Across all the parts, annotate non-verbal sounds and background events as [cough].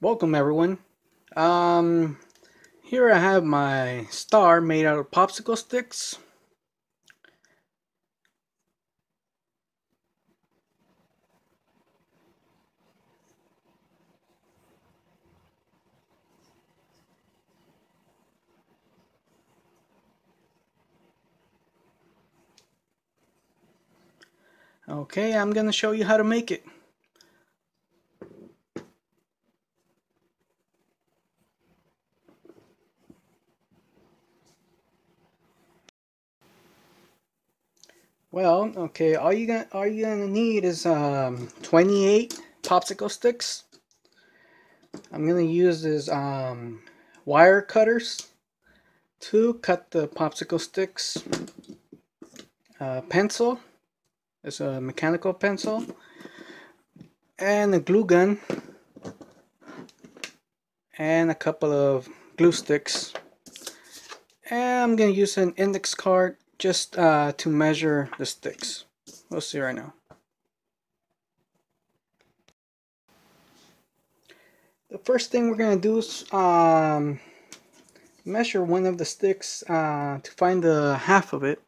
Welcome everyone. Um, here I have my star made out of popsicle sticks. Okay, I'm going to show you how to make it. Well, okay, all you gonna all you're gonna need is um, 28 popsicle sticks. I'm gonna use this um, wire cutters to cut the popsicle sticks. A pencil, it's a mechanical pencil, and a glue gun, and a couple of glue sticks. And I'm gonna use an index card just uh, to measure the sticks. We'll see right now. The first thing we're going to do is um, measure one of the sticks uh, to find the half of it.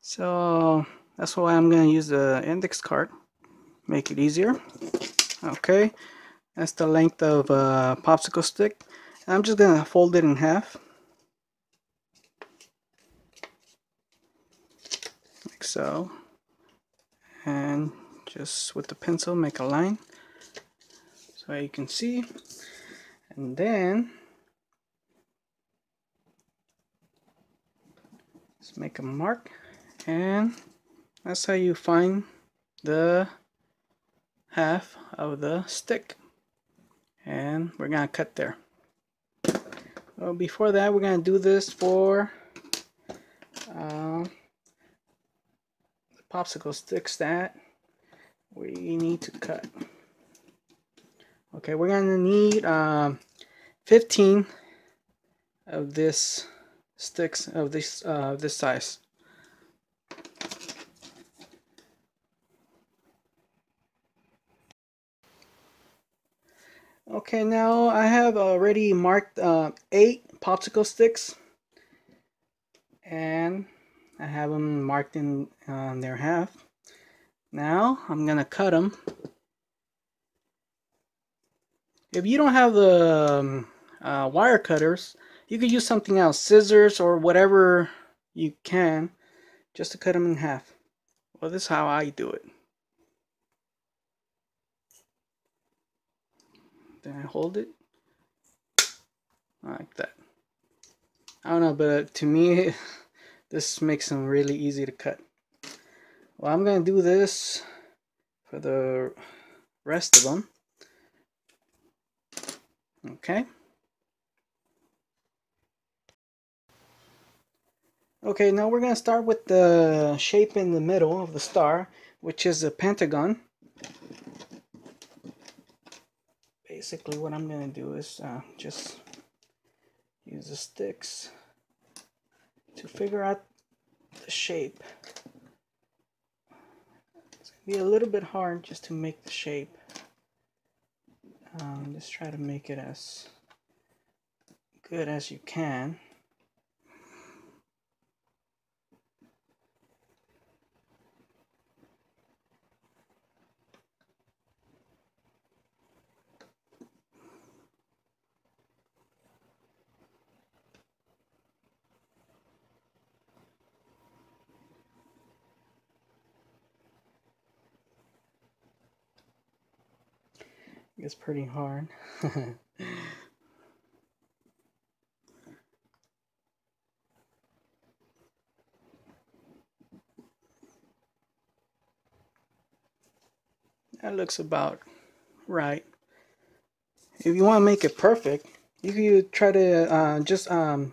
So that's why I'm going to use the index card. Make it easier. Okay, that's the length of a popsicle stick. I'm just going to fold it in half. Like so. And just with the pencil make a line. So you can see. And then let's make a mark. And that's how you find the half of the stick. And we're gonna cut there. Well before that we're gonna do this for uh, popsicle sticks that we need to cut. Okay, we're gonna need um, 15 of this sticks of this uh, this size. Okay, now I have already marked uh, eight popsicle sticks and I have them marked in um, their half. Now I'm gonna cut them. If you don't have the um, uh, wire cutters, you could use something else, scissors or whatever you can, just to cut them in half. Well, this is how I do it. Then I hold it like that. I don't know, but to me, [laughs] This makes them really easy to cut. Well, I'm going to do this for the rest of them. Okay. Okay, now we're going to start with the shape in the middle of the star, which is a pentagon. Basically what I'm going to do is uh, just use the sticks to figure out the shape. It's going to be a little bit hard just to make the shape. Um, just try to make it as good as you can. It's pretty hard. [laughs] that looks about right. If you want to make it perfect, you could try to uh, just um,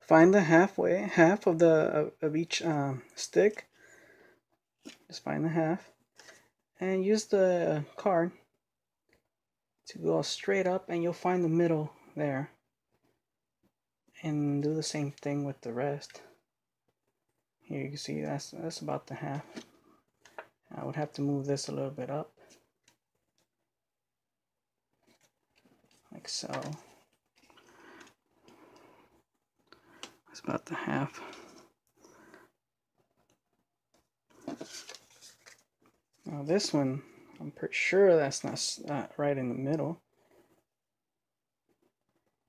find the halfway, half of the of, of each um, stick. Just find the half, and use the card to go straight up and you'll find the middle there and do the same thing with the rest here you can see that's that's about the half I would have to move this a little bit up like so. That's about the half. Now this one, I'm pretty sure that's not, right in the middle.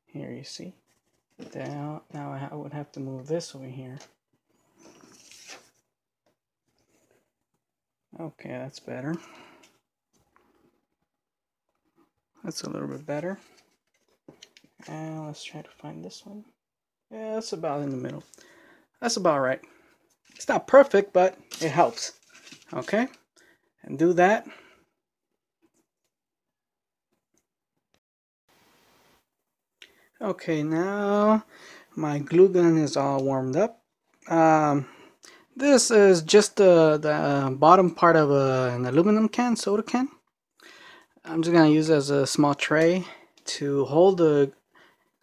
Here you see. Down. Now I would have to move this over here. Okay, that's better. That's a little bit better. And let's try to find this one. Yeah, that's about in the middle. That's about right. It's not perfect, but it helps. Okay? And do that. Okay, now my glue gun is all warmed up. Um, this is just the, the bottom part of a, an aluminum can, soda can. I'm just going to use as a small tray to hold the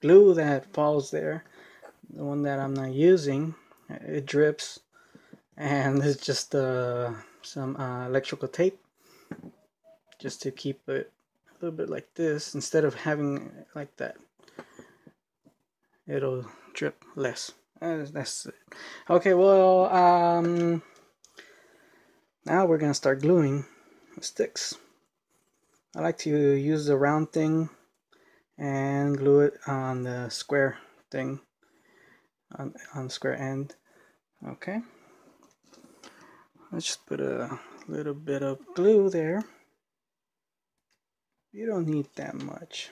glue that falls there. The one that I'm not using, it drips. And [laughs] it's just uh, some uh, electrical tape just to keep it a little bit like this instead of having like that. It'll drip less. Uh, that's it. Okay, well, um, now we're going to start gluing sticks. I like to use the round thing and glue it on the square thing on, on the square end okay let's just put a little bit of glue there you don't need that much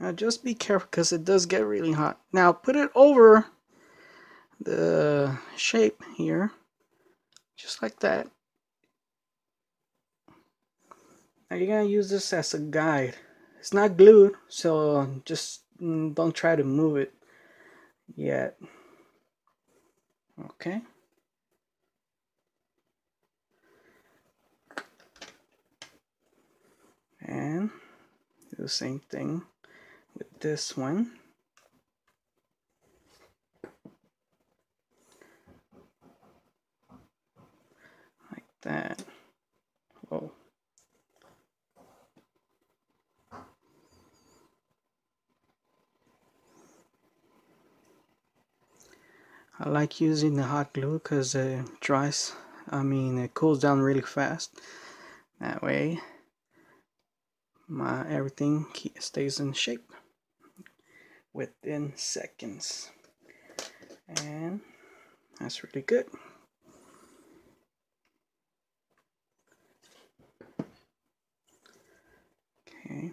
now just be careful because it does get really hot now put it over the shape here just like that Now you're going to use this as a guide. It's not glued, so just mm, don't try to move it yet. Okay. And do the same thing this one. Like that. Whoa. I like using the hot glue because it dries I mean it cools down really fast that way my everything stays in shape within seconds. And that's really good. Okay.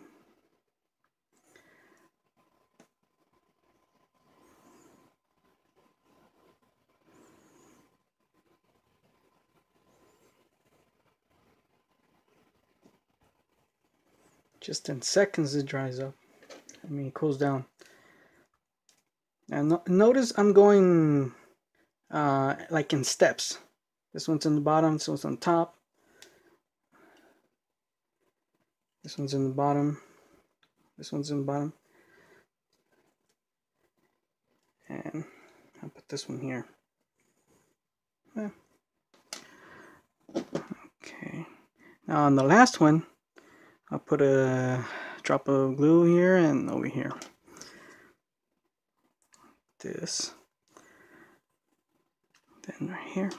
Just in seconds it dries up. I mean it cools down and no notice I'm going uh, like in steps. This one's in the bottom this one's on top. This one's in the bottom. This one's in the bottom. And I'll put this one here. Yeah. okay. Now on the last one I'll put a drop of glue here and over here. This. Then right here.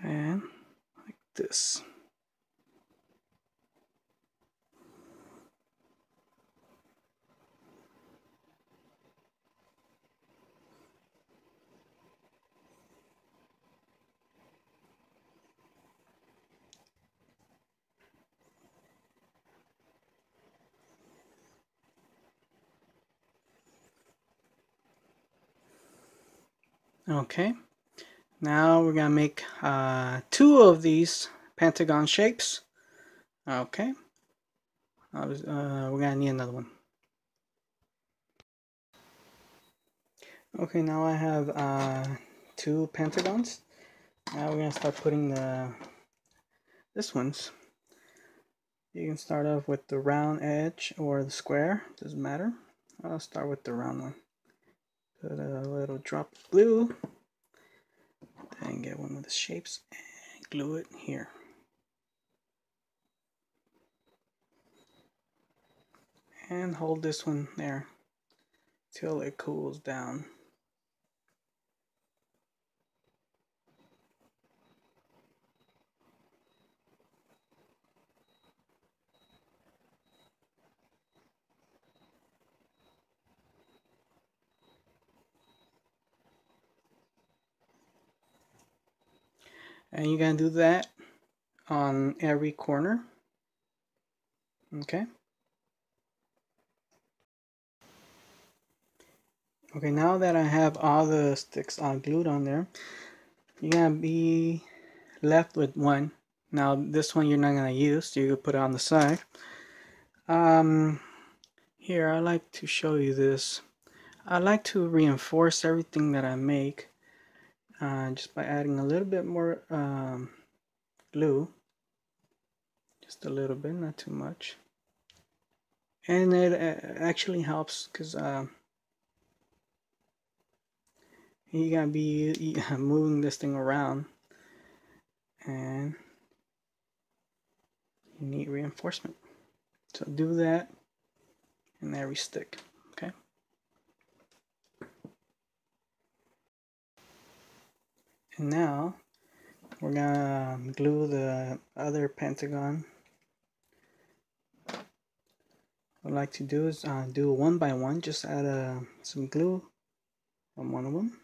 And like this. Okay, now we're gonna make uh, two of these pentagon shapes. Okay, uh, we're gonna need another one. Okay, now I have uh, two pentagons. Now we're gonna start putting the this ones. You can start off with the round edge or the square, doesn't matter. I'll start with the round one. Put a little drop of glue. Then get one of the shapes and glue it here. And hold this one there till it cools down. And you're going to do that on every corner. Okay. Okay, now that I have all the sticks all glued on there, you're going to be left with one. Now, this one you're not going to use, so you can put it on the side. Um, here, I like to show you this. I like to reinforce everything that I make uh, just by adding a little bit more um, glue. Just a little bit not too much. And it uh, actually helps because uh, you gotta be [laughs] moving this thing around. And you need reinforcement. So do that in every stick okay And now we're gonna glue the other pentagon. What I like to do is uh, do one by one, just add uh, some glue on one of them.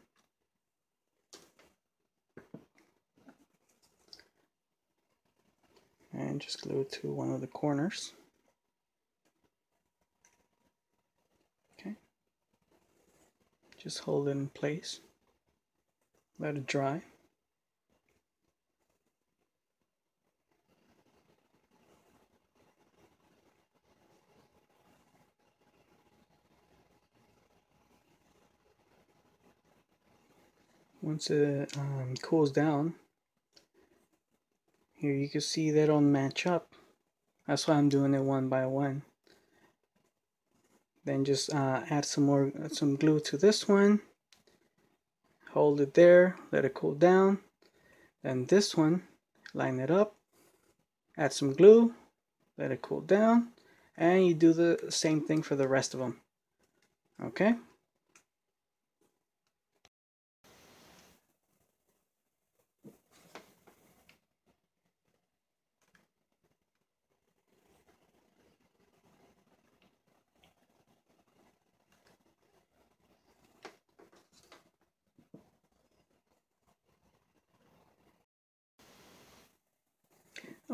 And just glue it to one of the corners. Okay. Just hold it in place let it dry. Once it um, cools down, here you can see they don't match up. That's why I'm doing it one by one. Then just uh, add some more some glue to this one hold it there let it cool down. Then this one line it up add some glue let it cool down and you do the same thing for the rest of them okay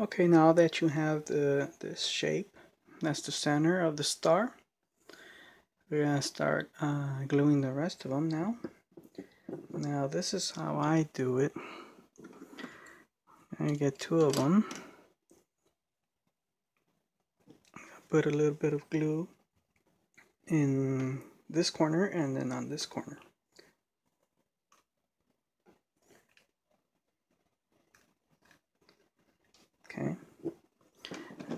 Okay, now that you have the this shape, that's the center of the star. We're gonna start uh, gluing the rest of them now. Now this is how I do it. I get two of them. Put a little bit of glue in this corner and then on this corner.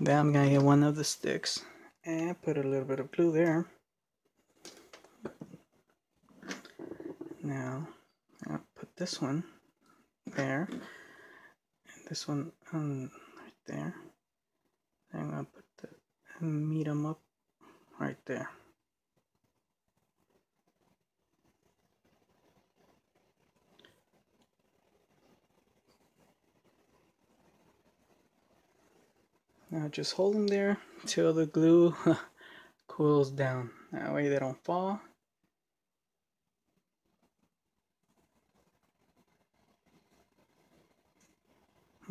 Then I'm going to get one of the sticks and put a little bit of glue there. Now, I'll put this one there and this one um, right there. I'm going to put the, meet them up right there. Now just hold them there till the glue [laughs] cools down. That way they don't fall.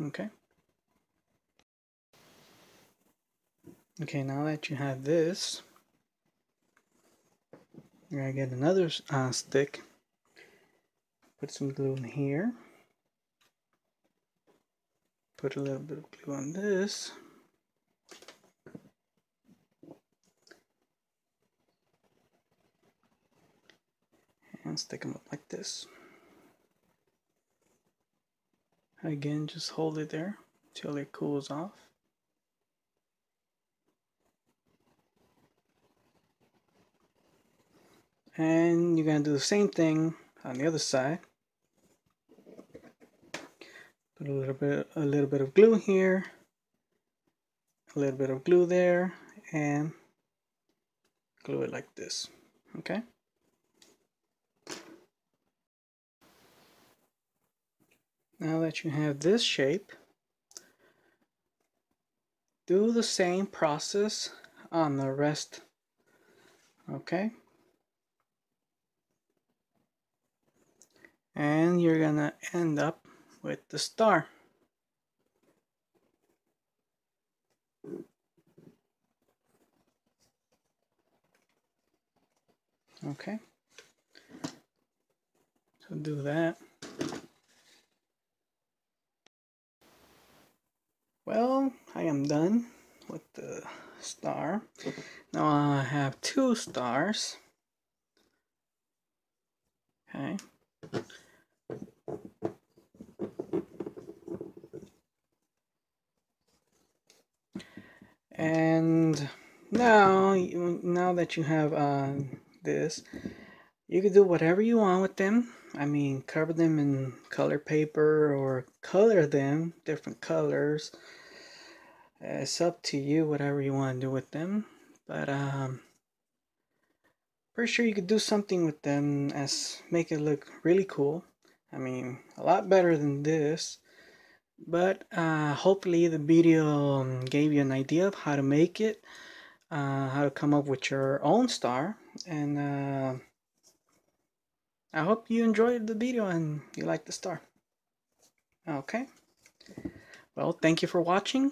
Okay. Okay, now that you have this, you're to get another uh, stick. Put some glue in here. Put a little bit of glue on this. And stick them up like this. Again, just hold it there till it cools off. And you're going to do the same thing on the other side. Put a little bit a little bit of glue here. A little bit of glue there and glue it like this okay now that you have this shape do the same process on the rest okay? And you're gonna end up with the star. Okay? So do that well I am done with the star. Now I have two stars. Okay. And now now that you have uh, this you can do whatever you want with them. I mean cover them in color paper or color them different colors. It's up to you whatever you want to do with them. But um pretty sure you could do something with them as make it look really cool. I mean a lot better than this. But uh, hopefully the video um, gave you an idea of how to make it uh, how to come up with your own star. And uh, I hope you enjoyed the video and you like the star. Okay. Well thank you for watching